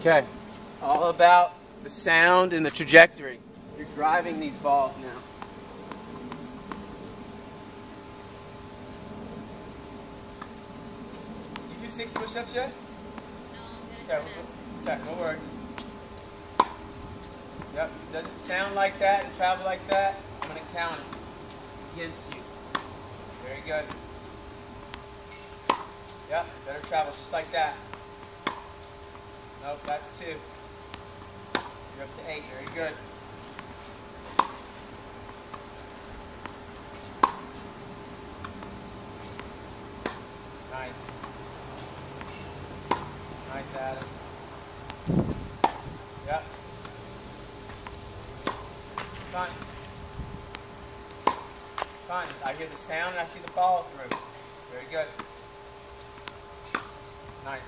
Okay. All about the sound and the trajectory. You're driving these balls now. Did you do six push-ups yet? No, I'm gonna okay, we'll, okay, no worries. Yep, does it sound like that and travel like that? I'm gonna count it against you. Very good. Yep, better travel just like that. Nope, that's two. You're up to eight, very good. Nice. Nice, Adam. Yep. It's fine. It's fine. I hear the sound and I see the follow through. Very good. Nice.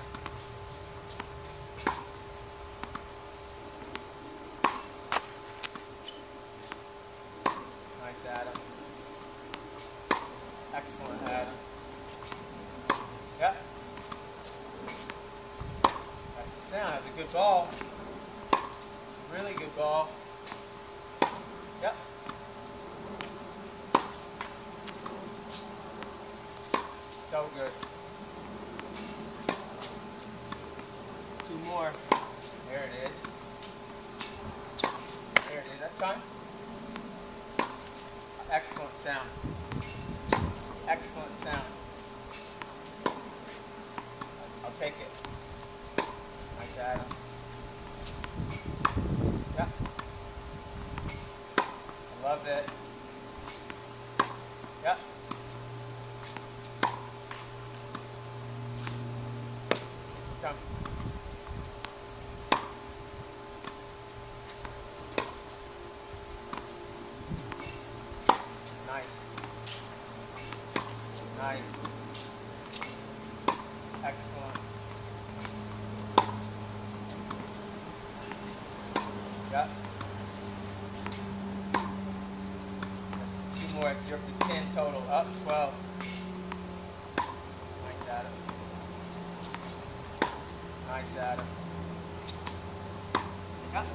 Nice, Adam. Excellent, Adam. Yep. That's the sound. That's a good ball. It's a really good ball. Yep. So good. Two more. There it is. There it is. That's fine. Excellent sound. Excellent sound. I'll take it. Nice, Adam. Yeah. I love it. Yeah. Come. Nice. Excellent. Yep. That's two more. You're up to 10 total. Up 12. Nice, Adam. Nice, Adam. Yep.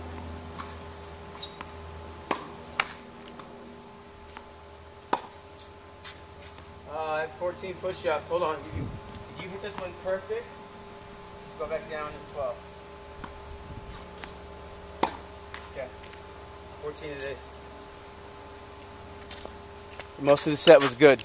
Uh, that's 14 push-ups. Hold on. Did you, did you hit this one perfect? Let's go back down to 12. Okay. 14 it is. Most of the set was good.